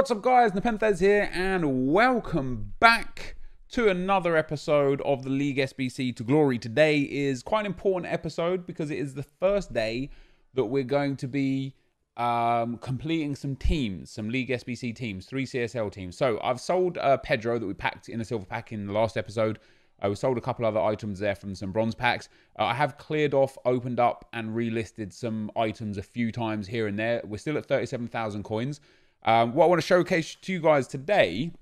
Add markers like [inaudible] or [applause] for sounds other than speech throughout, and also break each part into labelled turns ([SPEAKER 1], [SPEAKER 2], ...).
[SPEAKER 1] What's up, guys? NepentheZ here, and welcome back to another episode of the League SBC to Glory. Today is quite an important episode because it is the first day that we're going to be um, completing some teams, some League SBC teams, three CSL teams. So I've sold uh, Pedro that we packed in a silver pack in the last episode. Uh, we sold a couple other items there from some bronze packs. Uh, I have cleared off, opened up, and relisted some items a few times here and there. We're still at 37,000 coins. Um, what I want to showcase to you guys today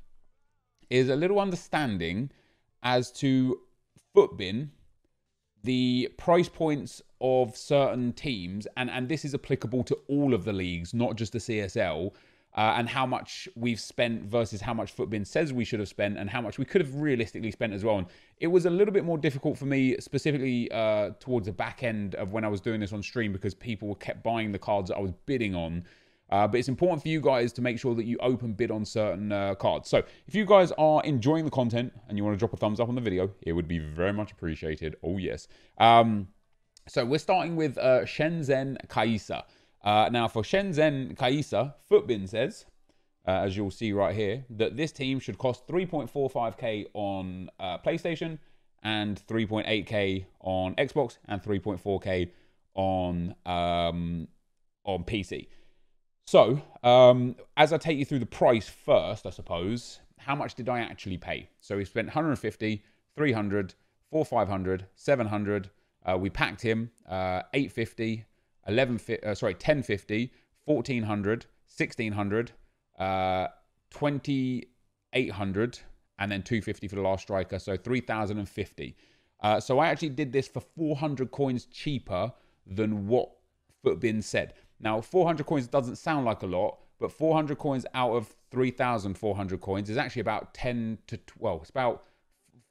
[SPEAKER 1] is a little understanding as to Futbin, the price points of certain teams, and, and this is applicable to all of the leagues, not just the CSL, uh, and how much we've spent versus how much Futbin says we should have spent, and how much we could have realistically spent as well. And it was a little bit more difficult for me, specifically uh, towards the back end of when I was doing this on stream, because people kept buying the cards that I was bidding on. Uh, but it's important for you guys to make sure that you open bid on certain uh, cards. So if you guys are enjoying the content and you want to drop a thumbs up on the video, it would be very much appreciated. Oh, yes. Um, so we're starting with uh, Shenzhen Kaisa. Uh, now for Shenzhen Kaisa, Futbin says, uh, as you'll see right here, that this team should cost 3.45k on uh, PlayStation and 3.8k on Xbox and 3.4k on um, on PC. So, um, as I take you through the price first, I suppose, how much did I actually pay? So we spent 150, 300, 4, 500, 700. Uh, we packed him uh, 850, 11, uh, sorry, 1050, 1400, 1600, uh, 2800, and then 250 for the last striker. So 3050. Uh, so I actually did this for 400 coins cheaper than what Futbin said. Now, 400 coins doesn't sound like a lot, but 400 coins out of 3,400 coins is actually about 10 to 12. It's about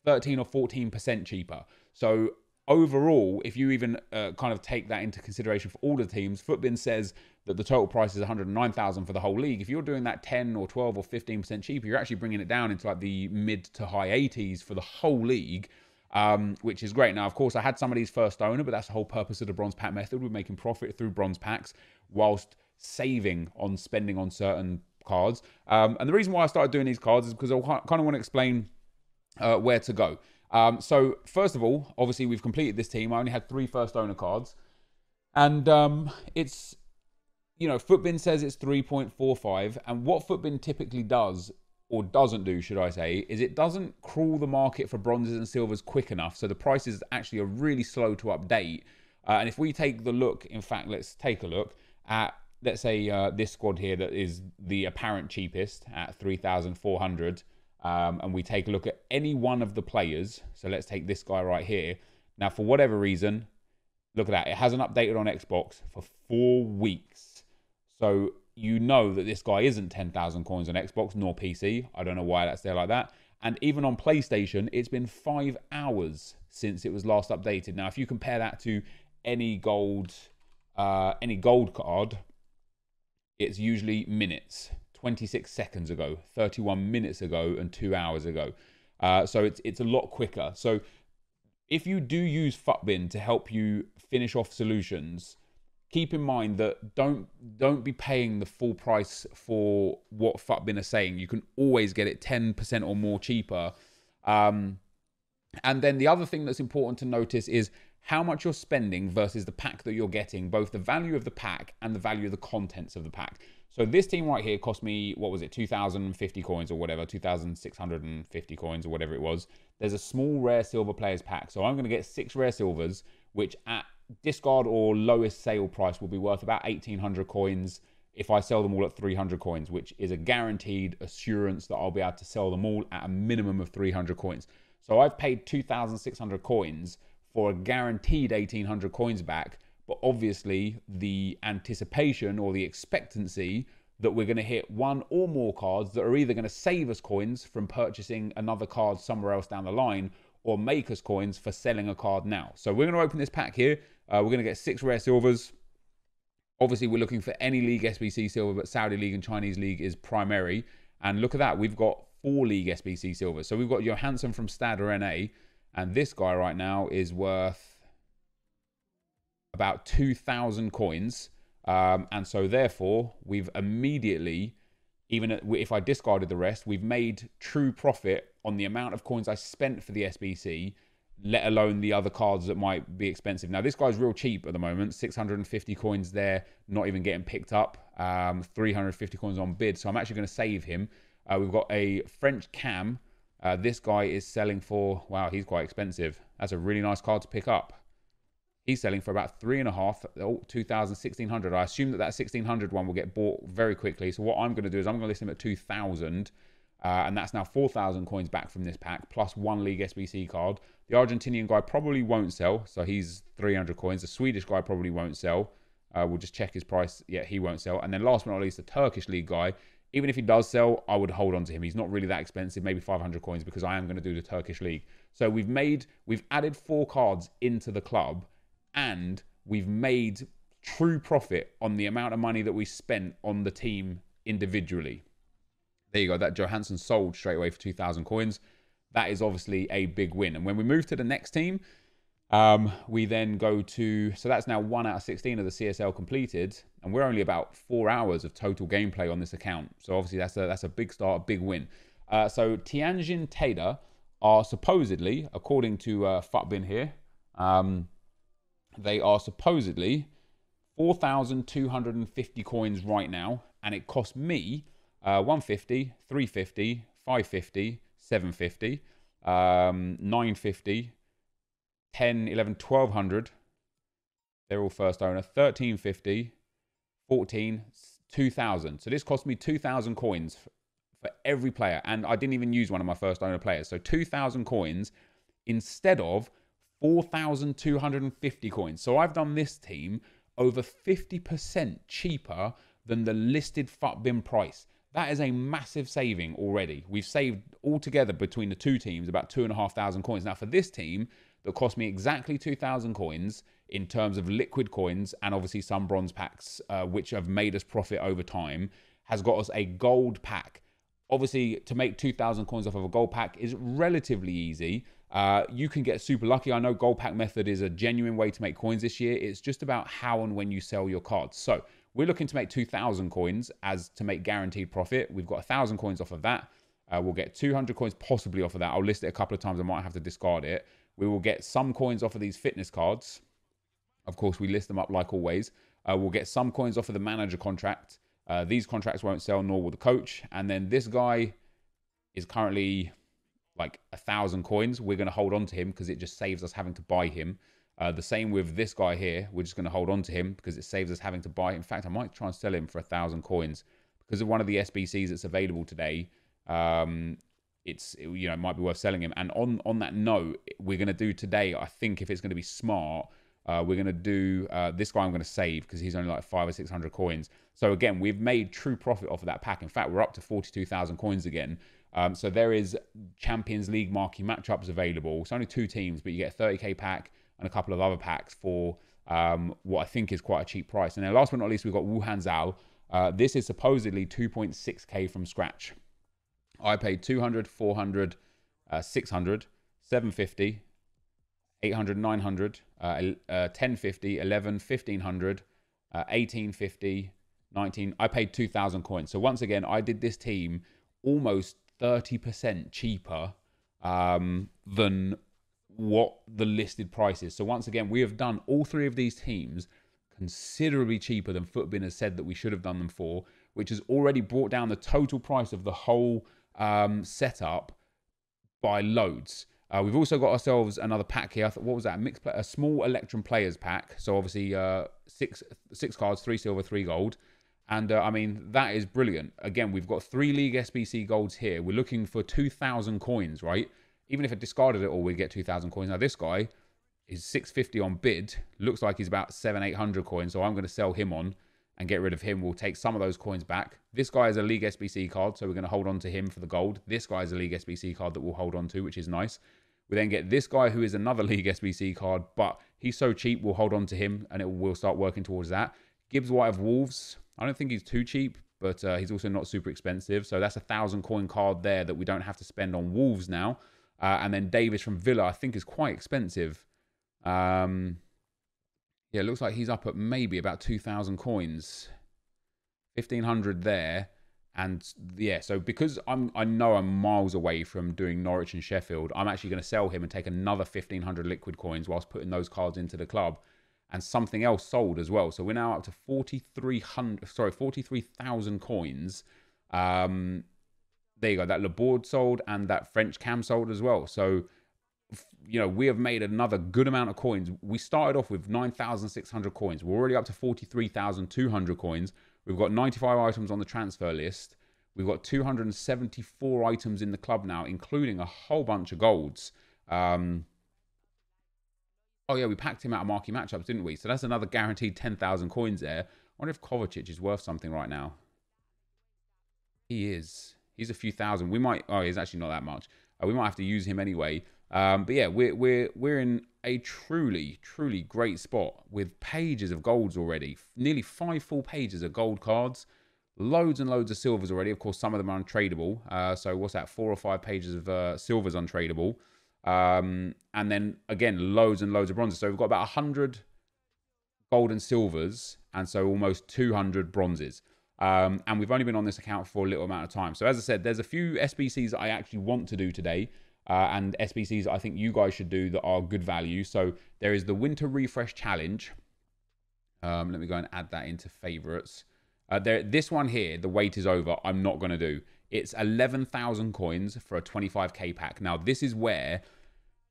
[SPEAKER 1] 13 or 14% cheaper. So overall, if you even uh, kind of take that into consideration for all the teams, Futbin says that the total price is 109,000 for the whole league. If you're doing that 10 or 12 or 15% cheaper, you're actually bringing it down into like the mid to high 80s for the whole league. Um, which is great. Now, of course, I had some of these first owner, but that's the whole purpose of the bronze pack method. We're making profit through bronze packs whilst saving on spending on certain cards. Um, and the reason why I started doing these cards is because I kind of want to explain uh, where to go. Um, so first of all, obviously we've completed this team. I only had three first owner cards, and um, it's you know, Futbin says it's 3.45, and what Futbin typically does or doesn't do, should I say, is it doesn't crawl the market for bronzes and silvers quick enough. So the prices actually are really slow to update. Uh, and if we take the look, in fact, let's take a look at let's say uh, this squad here that is the apparent cheapest at 3,400 um, and we take a look at any one of the players. So let's take this guy right here. Now, for whatever reason, look at that. It hasn't updated on Xbox for four weeks. So you know that this guy isn't 10,000 coins on Xbox nor PC. I don't know why that's there like that. And even on PlayStation, it's been five hours since it was last updated. Now, if you compare that to any gold uh, any gold card, it's usually minutes, 26 seconds ago, 31 minutes ago, and two hours ago. Uh, so it's it's a lot quicker. So if you do use Futbin to help you finish off solutions, keep in mind that don't don't be paying the full price for what Futbin are saying. You can always get it 10% or more cheaper. Um, and then the other thing that's important to notice is how much you're spending versus the pack that you're getting, both the value of the pack and the value of the contents of the pack. So this team right here cost me, what was it, 2,050 coins or whatever, 2,650 coins or whatever it was. There's a small rare silver players pack. So I'm going to get six rare silvers, which at discard or lowest sale price will be worth about 1,800 coins if I sell them all at 300 coins, which is a guaranteed assurance that I'll be able to sell them all at a minimum of 300 coins. So I've paid 2,600 coins for a guaranteed 1800 coins back. But obviously, the anticipation or the expectancy that we're going to hit one or more cards that are either going to save us coins from purchasing another card somewhere else down the line or make us coins for selling a card now. So we're going to open this pack here. Uh, we're going to get six rare silvers. Obviously, we're looking for any league SBC silver, but Saudi League and Chinese League is primary. And look at that. We've got four league SBC silver. So we've got Johansson from Stade Rennais and this guy right now is worth about 2,000 coins. Um, and so therefore, we've immediately even if I discarded the rest, we've made true profit on the amount of coins I spent for the SBC, let alone the other cards that might be expensive. Now, this guy's real cheap at the moment 650 coins there, not even getting picked up, um, 350 coins on bid. So I'm actually going to save him. Uh, we've got a French cam. Uh, this guy is selling for, wow, he's quite expensive. That's a really nice card to pick up. He's selling for about three and a half, oh, 2,000, 1,600. I assume that that 1,600 one will get bought very quickly. So what I'm going to do is I'm going to list him at 2,000. Uh, and that's now 4,000 coins back from this pack, plus one League SBC card. The Argentinian guy probably won't sell, so he's 300 coins. The Swedish guy probably won't sell. Uh, we'll just check his price. Yeah, he won't sell. And then last but not least, the Turkish League guy. Even if he does sell, I would hold on to him. He's not really that expensive, maybe 500 coins, because I am going to do the Turkish League. So we've made, we've added four cards into the club and we've made true profit on the amount of money that we spent on the team individually. There you go. That Johansson sold straight away for 2,000 coins. That is obviously a big win. And when we move to the next team, um, we then go to, so that's now one out of 16 of the CSL completed. And we're only about four hours of total gameplay on this account. So obviously that's a, that's a big start, a big win. Uh, so Tianjin Teda are supposedly, according to uh, Futbin here, um, they are supposedly 4,250 coins right now, and it cost me uh, 150, 350, 550, 750, um, 950, 10, 11, 1200. They're all first owner. 1350, 14, 2000. So this cost me 2,000 coins for every player, and I didn't even use one of my first owner players. So 2,000 coins instead of 4,250 coins. So I've done this team over 50% cheaper than the listed FUTBIN price. That is a massive saving already. We've saved altogether between the two teams about two and a half thousand coins. Now, for this team, that cost me exactly 2,000 coins in terms of liquid coins and obviously some bronze packs, uh, which have made us profit over time, has got us a gold pack. Obviously, to make 2,000 coins off of a gold pack is relatively easy. Uh, you can get super lucky. I know Gold Pack Method is a genuine way to make coins this year. It's just about how and when you sell your cards. So we're looking to make 2,000 coins as to make guaranteed profit. We've got 1,000 coins off of that. Uh, we'll get 200 coins possibly off of that. I'll list it a couple of times. I might have to discard it. We will get some coins off of these fitness cards. Of course, we list them up like always. Uh, we'll get some coins off of the manager contract. Uh, these contracts won't sell, nor will the coach. And then this guy is currently like a thousand coins, we're going to hold on to him because it just saves us having to buy him. Uh, the same with this guy here. We're just going to hold on to him because it saves us having to buy. In fact, I might try and sell him for a thousand coins because of one of the SBCs that's available today. Um, it's you know it might be worth selling him. And on on that note, we're going to do today. I think if it's going to be smart, uh, we're going to do uh, this guy. I'm going to save because he's only like five or six hundred coins. So again, we've made true profit off of that pack. In fact, we're up to forty-two thousand coins again. Um, so there is Champions League marquee matchups available. It's only two teams, but you get a 30k pack and a couple of other packs for um, what I think is quite a cheap price. And then last but not least, we've got Wuhan Zall. Uh, this is supposedly 2.6k from scratch. I paid 200, 400, uh, 600, 750, 800, 900, uh, uh, 1050, 11, 1500, 1850, uh, 19. I paid 2,000 coins. So once again, I did this team almost 30% cheaper um, than what the listed price is. So once again, we have done all three of these teams considerably cheaper than Futbin has said that we should have done them for, which has already brought down the total price of the whole um, setup by loads. Uh, we've also got ourselves another pack here. Thought, What was that? A mixed, a small Electrum Players pack. So obviously uh, six six cards, three silver, three gold. And uh, I mean, that is brilliant. Again, we've got three League SBC golds here. We're looking for 2,000 coins, right? Even if I discarded it all, we'd get 2,000 coins. Now, this guy is 650 on bid. Looks like he's about seven, 800 coins. So I'm going to sell him on and get rid of him. We'll take some of those coins back. This guy is a League SBC card, so we're going to hold on to him for the gold. This guy is a League SBC card that we'll hold on to, which is nice. We then get this guy who is another [laughs] League SBC card, but he's so cheap, we'll hold on to him and it will start working towards that. Gibbs White of Wolves, I don't think he's too cheap, but uh, he's also not super expensive. So that's a thousand coin card there that we don't have to spend on Wolves now. Uh, and then Davis from Villa, I think, is quite expensive. Um, yeah, it looks like he's up at maybe about 2,000 coins. 1,500 there. And yeah, so because I'm, I know I'm miles away from doing Norwich and Sheffield, I'm actually going to sell him and take another 1500 liquid coins whilst putting those cards into the club, and something else sold as well. So we're now up to 4,300, sorry, 43,000 coins. Um, there you go. That Laborde sold and that French cam sold as well. So you know, we have made another good amount of coins. We started off with 9,600 coins. We're already up to 43,200 coins. We've got 95 items on the transfer list. We've got 274 items in the club now, including a whole bunch of golds. Um, oh, yeah, we packed him out of marquee matchups, didn't we? So that's another guaranteed 10,000 coins there. I wonder if Kovacic is worth something right now. He is. He's a few thousand. We might. Oh, he's actually not that much. Uh, we might have to use him anyway. Um, but yeah, we're we're we're in a truly truly great spot with pages of golds already, nearly five full pages of gold cards, loads and loads of silvers already. Of course, some of them are untradeable. Uh, so what's that? Four or five pages of uh, silvers untradeable, um, and then again loads and loads of bronzes. So we've got about hundred gold and silvers, and so almost two hundred bronzes. Um, and we've only been on this account for a little amount of time. So as I said, there's a few SBCs I actually want to do today uh, and SBCs I think you guys should do that are good value. So there is the Winter Refresh Challenge. Um, let me go and add that into favorites. Uh, there, this one here, the wait is over. I'm not going to do. It's 11,000 coins for a 25k pack. Now, this is where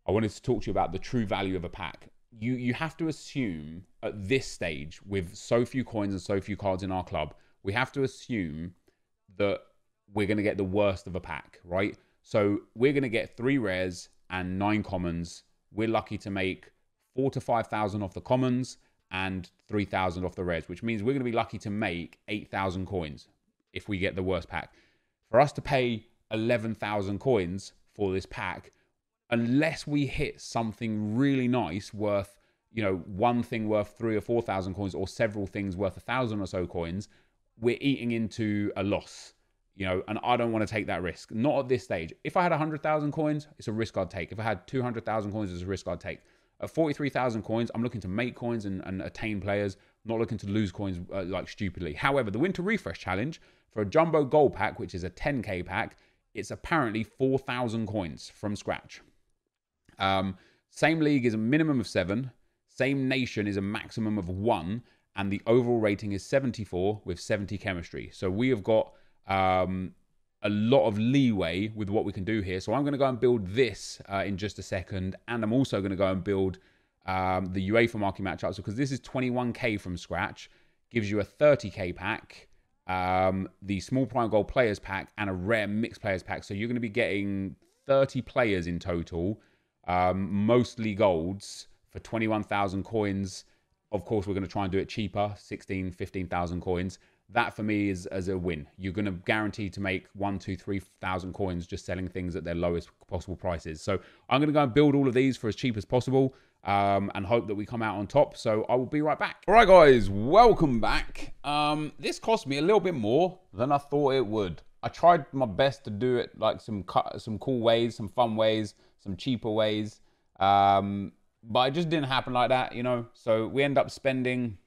[SPEAKER 1] I wanted to talk to you about the true value of a pack. You you have to assume at this stage, with so few coins and so few cards in our club, we have to assume that we're going to get the worst of a pack, right? So we're going to get three rares and nine commons. We're lucky to make four to 5,000 off the commons and 3,000 off the rares, which means we're going to be lucky to make 8,000 coins if we get the worst pack. For us to pay 11,000 coins for this pack, unless we hit something really nice worth, you know, one thing worth three or 4,000 coins or several things worth a thousand or so coins, we're eating into a loss you know, and I don't want to take that risk. Not at this stage. If I had 100,000 coins, it's a risk I'd take. If I had 200,000 coins, it's a risk I'd take. At 43,000 coins, I'm looking to make coins and, and attain players, not looking to lose coins uh, like stupidly. However, the Winter Refresh Challenge for a Jumbo Gold pack, which is a 10k pack, it's apparently 4,000 coins from scratch. Um, same league is a minimum of seven. Same nation is a maximum of one. And the overall rating is 74 with 70 chemistry. So we have got um, a lot of leeway with what we can do here. So I'm going to go and build this uh, in just a second. And I'm also going to go and build um, the UEFA marquee matchups because this is 21k from scratch. Gives you a 30k pack, um, the small prime gold players pack, and a rare mixed players pack. So you're going to be getting 30 players in total, um, mostly golds for 21,000 coins. Of course, we're going to try and do it cheaper, 16, 15,000 coins that for me is as a win. You're going to guarantee to make one, two, three thousand coins just selling things at their lowest possible prices. So I'm going to go and build all of these for as cheap as possible um, and hope that we come out on top. So I will be right back. All right, guys, welcome back. Um, this cost me a little bit more than I thought it would. I tried my best to do it like some some cool ways, some fun ways, some cheaper ways, um, but it just didn't happen like that, you know. So we end up spending.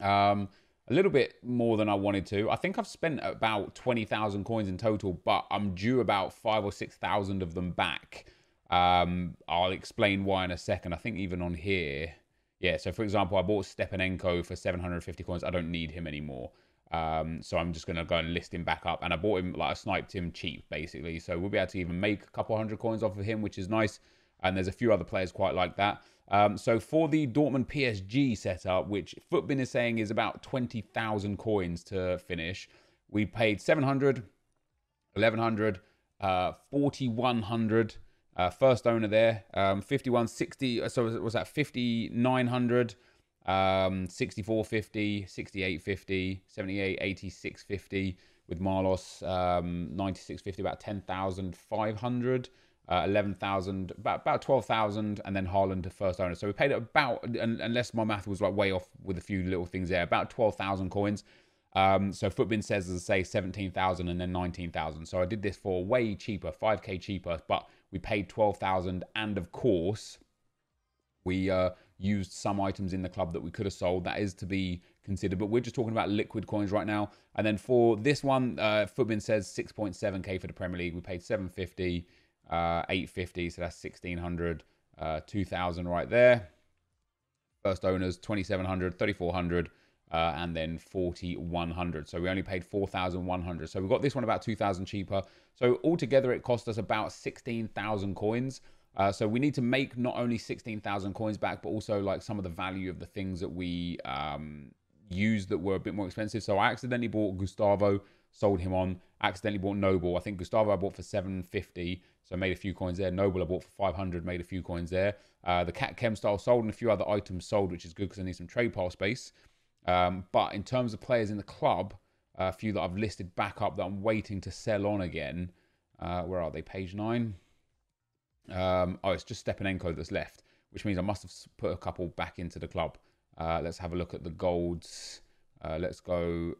[SPEAKER 1] Um, a little bit more than I wanted to. I think I've spent about 20,000 coins in total, but I'm due about five or 6,000 of them back. Um, I'll explain why in a second. I think even on here, yeah. So for example, I bought Stepanenko for 750 coins. I don't need him anymore. Um, so I'm just going to go and list him back up. And I bought him, like I sniped him cheap, basically. So we'll be able to even make a couple hundred coins off of him, which is nice. And there's a few other players quite like that. Um, so for the Dortmund PSG setup, which Futbin is saying is about 20,000 coins to finish, we paid 700, 1100, uh, 4100. Uh, first owner there, um, 5160. Uh, so was that 5900, um, 6450, 6850, 78, 8650 with Marlos, um, 9650, about 10,500 uh, 11,000, about, about 12,000, and then Haaland to first owner. So we paid about, unless my math was like way off with a few little things there, about 12,000 coins. Um, so Futbin says, as I say, 17,000 and then 19,000. So I did this for way cheaper, 5k cheaper, but we paid 12,000. And of course, we uh, used some items in the club that we could have sold. That is to be considered, but we're just talking about liquid coins right now. And then for this one, uh, Futbin says 6.7k for the Premier League. We paid 750, uh, 850, so that's 1600, uh, 2000 right there. First owners 2700, 3400. Uh, and then 4100 so we only paid 4100 so we got this one about 2000 cheaper so altogether it cost us about 16000 coins uh, so we need to make not only 16,000 coins back, but also like some of the value of the things that we um, used that were a bit more expensive. So I accidentally bought Gustavo, sold him on. accidentally bought Noble. I think Gustavo I bought for 750, so I made a few coins there. Noble I bought for 500, made a few coins there. Uh, the Cat Chem style sold and a few other items sold, which is good because I need some trade pile space. Um, but in terms of players in the club, a few that I've listed back up that I'm waiting to sell on again. Uh, where are they? Page nine. Um, oh, it's just Stepanenko that's left, which means I must have put a couple back into the club. Uh, let's have a look at the golds. Uh, let's go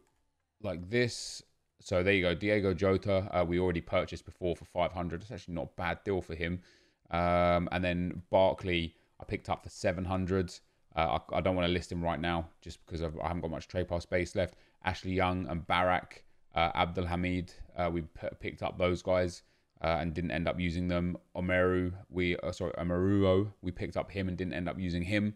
[SPEAKER 1] like this. So there you go, Diego Jota. Uh, we already purchased before for 500. It's actually not a bad deal for him. Um, and then Barkley, I picked up for 700. Uh, I, I, don't want to list him right now just because I've, I have not got much trade pass space left. Ashley Young and Barak, uh, Abdul Hamid, uh, we picked up those guys uh, and didn't end up using them. Omeru, we uh, sorry, Omeruo, we picked up him and didn't end up using him.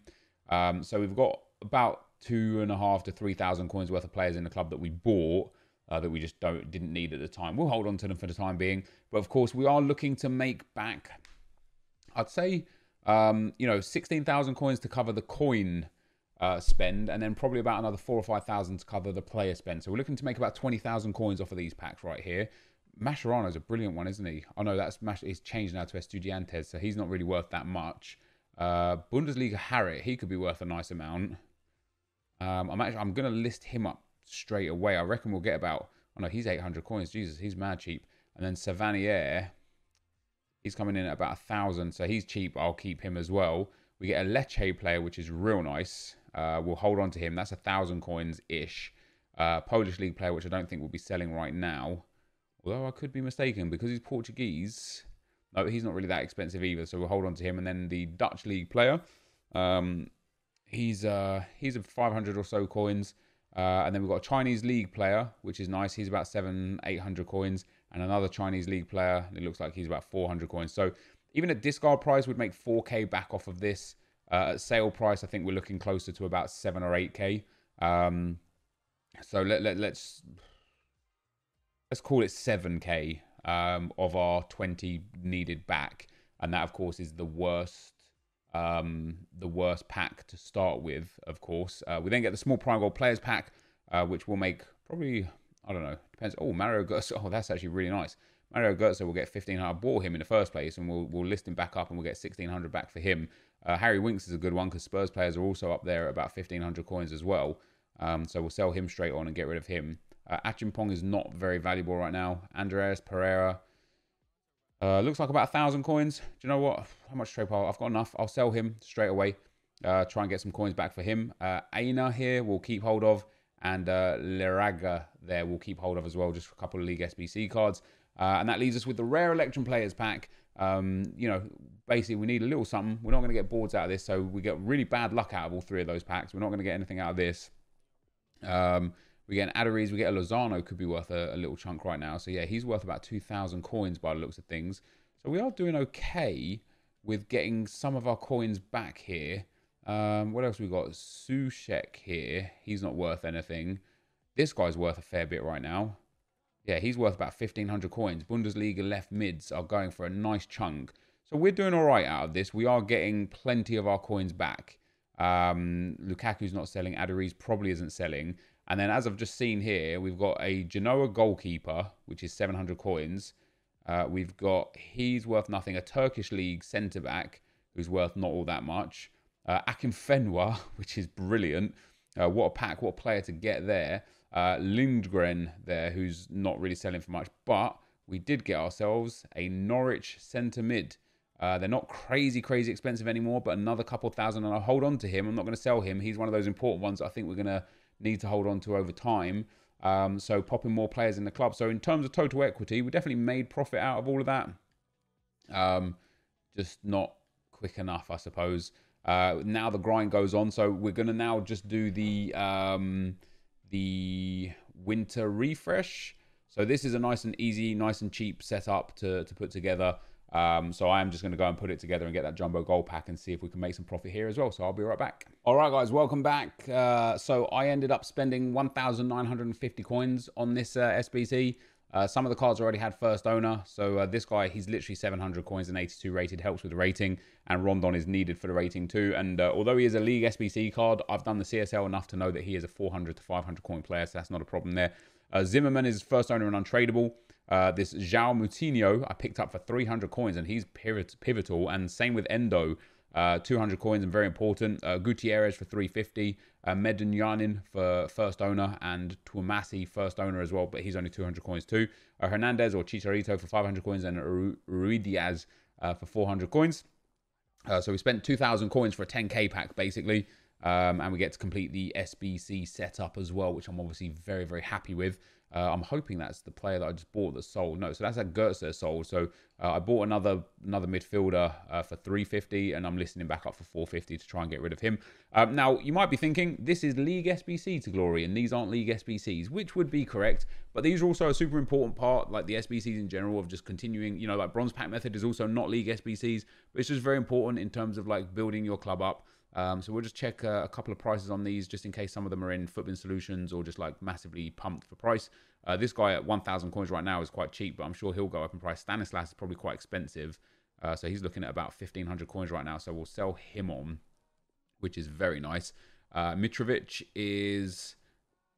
[SPEAKER 1] Um, so we've got about two and a half to three thousand coins worth of players in the club that we bought. Uh, that we just don't didn't need at the time. We'll hold on to them for the time being, but of course we are looking to make back. I'd say um, you know sixteen thousand coins to cover the coin uh, spend, and then probably about another four or five thousand to cover the player spend. So we're looking to make about twenty thousand coins off of these packs right here. Mascherano is a brilliant one, isn't he? Oh no, that's Mash. He's changed now to Estudiantes, so he's not really worth that much. Uh, Bundesliga Harry, he could be worth a nice amount. Um, I'm actually I'm gonna list him up straight away. I reckon we'll get about. Oh no, he's 800 coins. Jesus, he's mad cheap. And then Savanier, he's coming in at about a thousand, so he's cheap. I'll keep him as well. We get a Lecce player, which is real nice. Uh, we'll hold on to him. That's a thousand coins ish. Uh, Polish league player, which I don't think we'll be selling right now. Although I could be mistaken because he's Portuguese. No, he's not really that expensive either, so we'll hold on to him. And then the Dutch league player, um, he's uh, he's a 500 or so coins. Uh, and then we've got a Chinese league player, which is nice. He's about seven, 800 coins. And another Chinese league player, it looks like he's about 400 coins. So even at discard price, would make 4k back off of this. Uh, at sale price, I think we're looking closer to about 7 or 8k. Um, so let, let, let's let's call it 7k um, of our 20 needed back and that of course is the worst um, the worst pack to start with of course. Uh, we then get the small prime gold players pack uh, which will make probably i don't know depends. Oh mario Götze. [laughs] Oh that's actually really nice. Mario Götze will get 1500 i bought him in the first place and we'll, we'll list him back up and we'll get 1600 back for him. Uh, harry winks is a good one because spurs players are also up there at about 1500 coins as well. Um, so we'll sell him straight on and get rid of him. Uh, Achimpong is not very valuable right now. Andreas Pereira. Uh, looks like about a thousand coins. Do you know what? How much trade? I've got enough. I'll sell him straight away. Uh, try and get some coins back for him. Uh, Aina here we'll keep hold of. And uh, Leraga there we'll keep hold of as well, just for a couple of League SBC cards. Uh, and that leaves us with the rare Electrum Players pack. Um, you know, basically we need a little something. We're not going to get boards out of this, so we get really bad luck out of all three of those packs. We're not going to get anything out of this. Um, we get an Aduriz, we get a Lozano, could be worth a, a, little chunk right now. So yeah, he's worth about 2,000 coins by the looks of things. So we are doing okay with getting some of our coins back here. Um, what else we got? Sushek here. He's not worth anything. This guy's worth a fair bit right now. Yeah, he's worth about 1,500 coins. Bundesliga left mids are going for a nice chunk. So we're doing all right out of this. We are getting plenty of our coins back. Um, Lukaku's not selling. Aduriz probably isn't selling. And then as I've just seen here, we've got a Genoa goalkeeper, which is 700 coins. Uh, we've got, he's worth nothing, a Turkish league centre back, who's worth not all that much. Uh, Akinfenwa, [laughs] which is brilliant. Uh, what a pack, what a player to get there. Uh, Lindgren there, who's not really selling for much. But we did get ourselves a Norwich centre mid. Uh, they're not crazy, crazy expensive anymore, but another couple thousand, and I'll hold on to him. I'm not going to sell him. He's one of those important ones I think we're going to need to hold on to over time. Um, so popping more players in the club. So in terms of total equity, we definitely made profit out of all of that. Um, just not quick enough, I suppose. Uh, now the grind goes on, so we're gonna now just do the um, the winter refresh. So this is a nice and easy, nice and cheap setup to to put together. Um, so I am just going to go and put it together and get that jumbo gold pack and see if we can make some profit here as well. So I'll be right back. All right, guys, welcome back. Uh, so I ended up spending 1,950 coins on this uh, SBC. Uh, some of the cards already had first owner. So uh, this guy, he's literally 700 coins and 82 rated, helps with the rating. And Rondon is needed for the rating too. And uh, although he is a league SBC card, I've done the CSL enough to know that he is a 400 to 500 coin player. So that's not a problem there. Uh, Zimmerman is first owner and untradeable. Uh, this João Moutinho I picked up for 300 coins and he's pivotal. And same with Endo, uh, 200 coins and very important. Uh, Gutierrez for 350. Uh, Medunjanin for first owner and Tuamasi first owner as well, but he's only 200 coins too. Uh, Hernandez or Chicharito for 500 coins and Ruidíaz uh, for 400 coins. Uh, so we spent 2,000 coins for a 10k pack basically. Um, and we get to complete the SBC setup as well, which I'm obviously very, very happy with. Uh, I'm hoping that's the player that I just bought that sold. No, so that's a Goetze sold. So uh, I bought another another midfielder uh, for 350, and I'm listing him back up for 450 to try and get rid of him. Um, now you might be thinking this is League SBC to glory, and these aren't League SBCs, which would be correct. But these are also a super important part, like the SBCs in general, of just continuing. You know, like bronze pack method is also not League SBCs, but it's just very important in terms of like building your club up. Um, so we'll just check uh, a couple of prices on these just in case some of them are in FUTBIN Solutions or just like massively pumped for price. Uh, this guy at 1,000 coins right now is quite cheap, but I'm sure he'll go up in price. Stanislas is probably quite expensive. Uh, so he's looking at about 1,500 coins right now. So we'll sell him on, which is very nice. Uh, Mitrovic is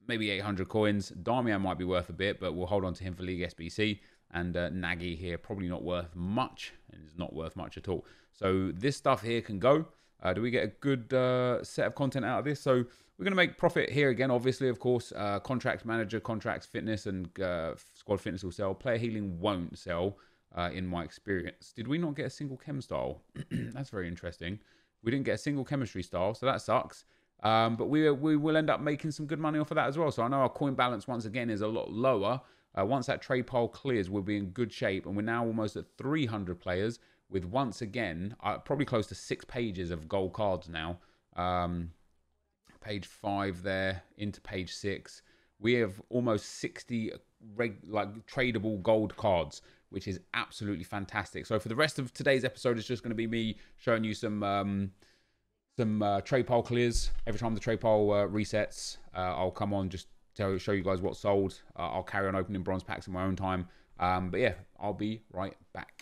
[SPEAKER 1] maybe 800 coins. Darmian might be worth a bit, but we'll hold on to him for League SBC. And uh, Nagy here, probably not worth much. And is not worth much at all. So this stuff here can go. Uh, do we get a good uh, set of content out of this? So we're going to make profit here again, obviously, of course. Uh, contract manager, contracts, fitness, and uh, squad fitness will sell. Player healing won't sell, uh, in my experience. Did we not get a single chem style? [clears throat] That's very interesting. We didn't get a single chemistry style, so that sucks. Um, but we, we will end up making some good money off of that as well. So I know our coin balance, once again, is a lot lower. Uh, once that trade pile clears, we'll be in good shape. And we're now almost at 300 players with once again uh, probably close to six pages of gold cards now. Um, page five there into page six. We have almost 60 reg- like tradable gold cards, which is absolutely fantastic. So for the rest of today's episode, it's just going to be me showing you some um, some uh, trade pile clears. Every time the trade pile uh, resets, uh, I'll come on just to show you guys what sold. Uh, I'll carry on opening bronze packs in my own time. Um, but yeah, I'll be right back.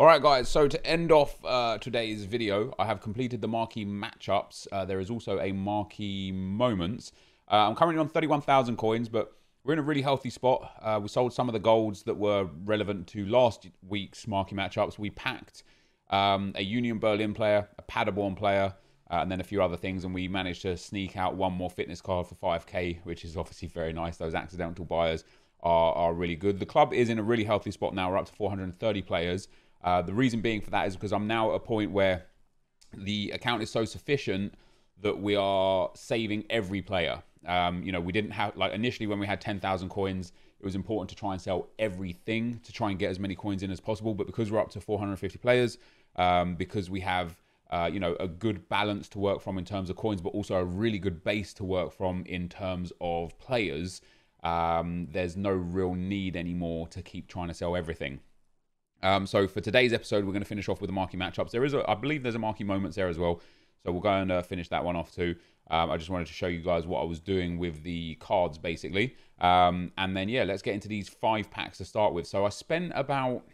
[SPEAKER 1] All right, guys, so to end off uh, today's video, I have completed the marquee matchups. Uh, there is also a marquee moments. Uh, I'm currently on 31,000 coins, but we're in a really healthy spot. Uh, we sold some of the golds that were relevant to last week's marquee matchups. We packed um, a Union Berlin player, a Paderborn player, uh, and then a few other things, and we managed to sneak out one more fitness card for 5k, which is obviously very nice. Those accidental buyers are, are really good. The club is in a really healthy spot now. We're up to 430 players. Uh, the reason being for that is because I'm now at a point where the account is so sufficient that we are saving every player. Um, you know, we didn't have like initially when we had 10,000 coins, it was important to try and sell everything to try and get as many coins in as possible. But because we're up to 450 players, um, because we have uh, you know a good balance to work from in terms of coins, but also a really good base to work from in terms of players. Um, there's no real need anymore to keep trying to sell everything. Um, so for today's episode, we're going to finish off with the marquee matchups. There is, a, I believe, there's a marquee moments there as well. So we'll go and uh, finish that one off too. Um, I just wanted to show you guys what I was doing with the cards, basically. Um, and then, yeah, let's get into these five packs to start with. So I spent about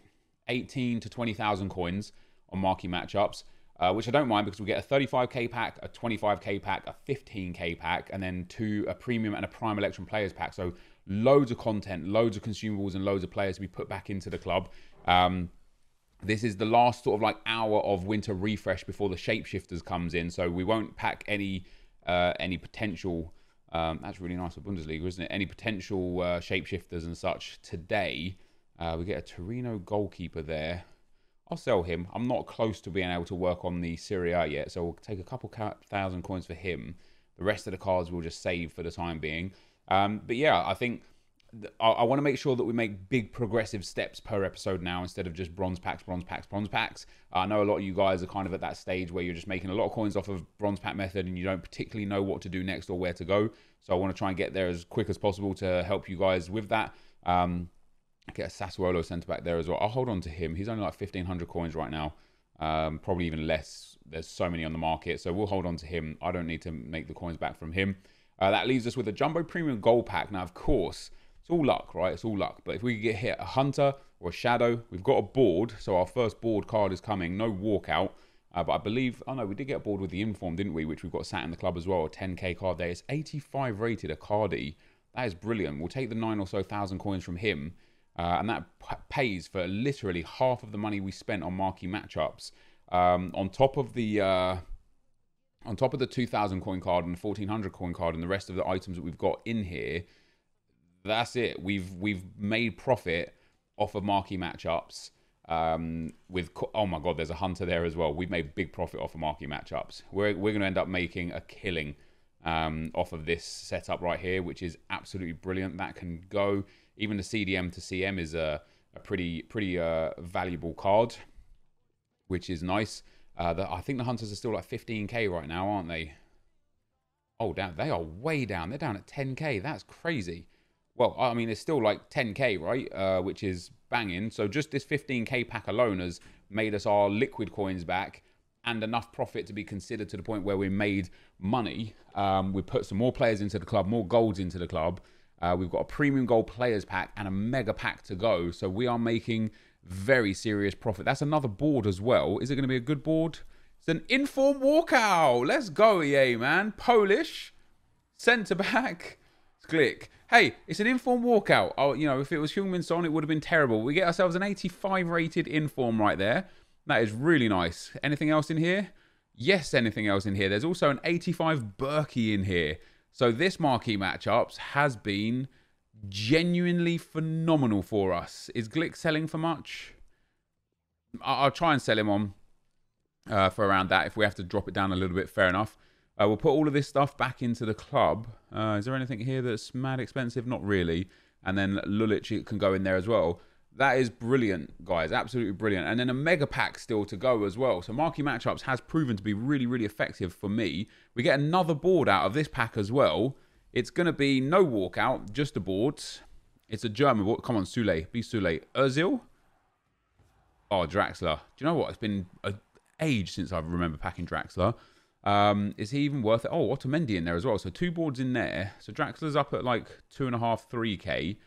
[SPEAKER 1] 18 to 20,000 coins on marquee matchups, uh, which I don't mind because we get a 35k pack, a 25k pack, a 15k pack, and then two, a premium and a prime Electrum players pack. So loads of content, loads of consumables, and loads of players to be put back into the club. Um, this is the last sort of like hour of winter refresh before the shapeshifters comes in, so we won't pack any uh, any potential. Um, that's really nice for Bundesliga, isn't it? Any potential uh, shapeshifters and such today. Uh, we get a Torino goalkeeper there. I'll sell him. I'm not close to being able to work on the Serie A yet, so we'll take a couple thousand coins for him. The rest of the cards we'll just save for the time being. Um, but yeah, I think I, I want to make sure that we make big progressive steps per episode now instead of just bronze packs, bronze packs, bronze packs. I know a lot of you guys are kind of at that stage where you're just making a lot of coins off of bronze pack method and you don't particularly know what to do next or where to go. So I want to try and get there as quick as possible to help you guys with that. Um, get a Sassuolo centre back there as well. I'll hold on to him. He's only like 1500 coins right now. Um, probably even less. There's so many on the market. So we'll hold on to him. I don't need to make the coins back from him. Uh, that leaves us with a Jumbo Premium Gold Pack. Now, of course, it's all luck, right? It's all luck. But if we get hit a Hunter or a Shadow, we've got a board. So our first board card is coming. No walkout. Uh, but I believe, oh no, we did get a board with the Inform, didn't we? Which we've got sat in the club as well. A 10k card there. It's 85 rated, a. That is brilliant. We'll take the nine or so thousand coins from him. Uh, and that pays for literally half of the money we spent on marquee matchups. Um, on top of the uh, on top of the 2000 coin card and the 1400 coin card and the rest of the items that we've got in here, that's it. We've we've made profit off of marquee matchups. Um, with oh my god, there's a hunter there as well. We've made big profit off of marquee matchups. We're we're going to end up making a killing um, off of this setup right here, which is absolutely brilliant. That can go even the CDM to CM is a, a pretty pretty uh, valuable card, which is nice. Uh, the, I think the hunters are still like 15k right now, aren't they? Oh, down they are way down. They're down at 10k. That's crazy. Well, I mean, it's still like 10k, right? Uh, which is banging. So just this 15k pack alone has made us our liquid coins back and enough profit to be considered to the point where we made money. Um, we put some more players into the club, more golds into the club. Uh, we've got a premium gold players pack and a mega pack to go. So we are making very serious profit. That's another board as well. Is it going to be a good board? It's an inform walkout. Let's go, EA, man. Polish, centre back, Glik. Hey, it's an inform walkout. Oh, you know, if it was Heung-min Son, it would have been terrible. We get ourselves an 85 rated inform right there. That is really nice. Anything else in here? Yes, anything else in here. There's also an 85 Berkey in here. So this marquee matchups has been genuinely phenomenal for us. Is Glik selling for much? I'll try and sell him on uh, for around that. If we have to drop it down a little bit, fair enough. Uh, we'll put all of this stuff back into the club. Uh, is there anything here that's mad expensive? Not really. And then Lulic can go in there as well. That is brilliant, guys. Absolutely brilliant. And then a mega pack still to go as well. So marquee matchups has proven to be really, really effective for me. We get another board out of this pack as well. It's going to be no walkout, just a board. It's a German board. Come on, Sule. Be Sule. Ozil? Oh, Draxler. Do you know what? It's been an age since I remember packing Draxler. Um, is he even worth it? Oh, Otamendi in there as well. So two boards in there. So Draxler's up at like two and a half, three K.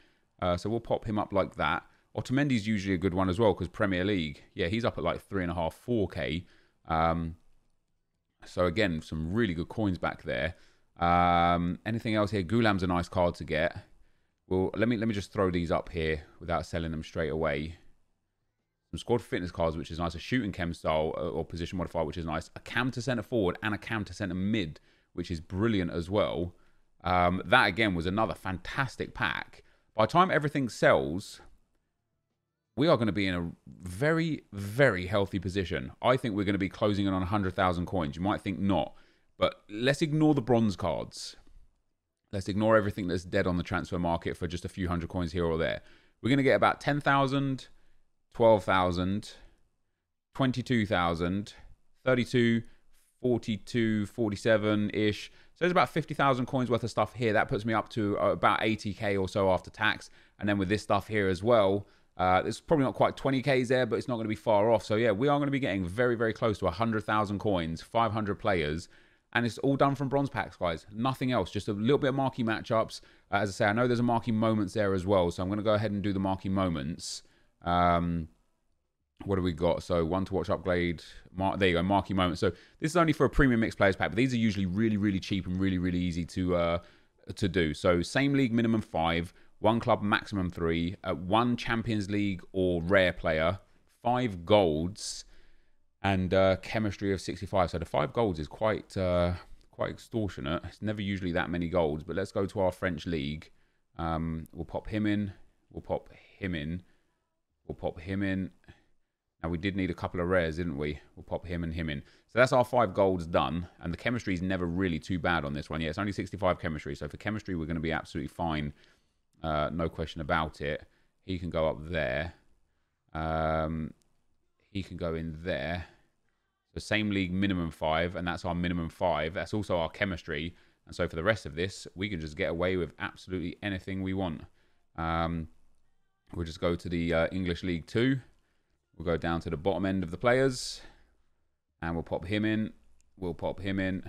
[SPEAKER 1] Uh, so we'll pop him up like that. Otamendi's usually a good one as well because Premier League. Yeah, he's up at like three and a half, four K. Um, so again, some really good coins back there. Um, anything else here? Ghoulam's a nice card to get. Well, let me let me just throw these up here without selling them straight away. Some squad fitness cards, which is nice. A shooting chem style uh, or position modifier, which is nice. A cam to centre forward and a cam to centre mid, which is brilliant as well. Um, that again was another fantastic pack. By the time everything sells, we are going to be in a very, very healthy position. I think we're going to be closing in on 100,000 coins. You might think not, but let's ignore the bronze cards. Let's ignore everything that's dead on the transfer market for just a few hundred coins here or there. We're going to get about 10,000, 12,000, 22,000, 32, 42, 47 ish. So there's about 50,000 coins worth of stuff here. That puts me up to uh, about 80k or so after tax. And then with this stuff here as well, uh, it's probably not quite 20k's there, but it's not going to be far off. So yeah, we are going to be getting very, very close to 100,000 coins, 500 players, and it's all done from bronze packs, guys. Nothing else. Just a little bit of marquee matchups. Uh, as I say, I know there's a marquee moments there as well, so I'm going to go ahead and do the marquee moments. Um, what do we got? So one to watch upgrade. There you go, marquee moment. So this is only for a premium mixed players pack, but these are usually really, really cheap and really, really easy to uh, to do. So same league minimum five one club maximum three, uh, one Champions League or rare player, five golds, and uh, chemistry of 65. So the five golds is quite uh, quite extortionate. It's never usually that many golds, but let's go to our French league. Um, we'll pop him in. We'll pop him in. We'll pop him in. Now we did need a couple of rares, didn't we? We'll pop him and him in. So that's our five golds done. And the chemistry is never really too bad on this one. Yeah, it's only 65 chemistry. So for chemistry, we're going to be absolutely fine Uh, no question about it. He can go up there. Um, he can go in there. The same league minimum five, and that's our minimum five. That's also our chemistry. And so for the rest of this, we can just get away with absolutely anything we want. Um, we'll just go to the uh, English League Two. We'll go down to the bottom end of the players, and we'll pop him in. We'll pop him in,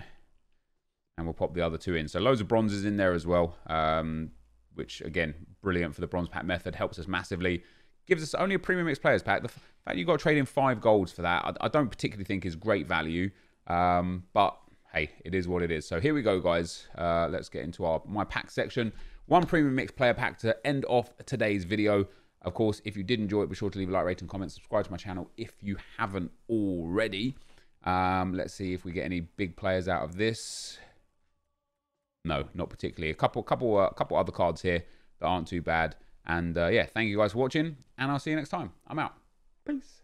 [SPEAKER 1] and we'll pop the other two in. So loads of bronzes in there as well, um, which again, brilliant for the bronze pack method. Helps us massively. Gives us only a premium mixed players pack. The fact you've got to trade in five golds for that, I, I don't particularly think is great value. Um, but hey, it is what it is. So here we go, guys. Uh, let's get into our my pack section. One premium mixed player pack to end off today's video. Of course, if you did enjoy it, be sure to leave a like, rate, and comment. Subscribe to my channel if you haven't already. Um, let's see if we get any big players out of this. No, not particularly. A couple, couple, uh, couple other cards here that aren't too bad. And uh, yeah, thank you guys for watching, and I'll see you next time. I'm out. Peace.